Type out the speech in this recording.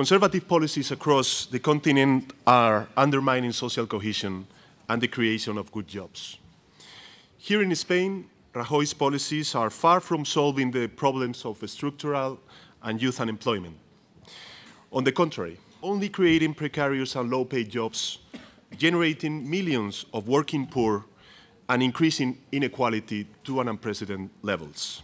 Conservative policies across the continent are undermining social cohesion and the creation of good jobs. Here in Spain, Rajoy's policies are far from solving the problems of structural and youth unemployment. On the contrary, only creating precarious and low-paid jobs, generating millions of working poor and increasing inequality to unprecedented levels.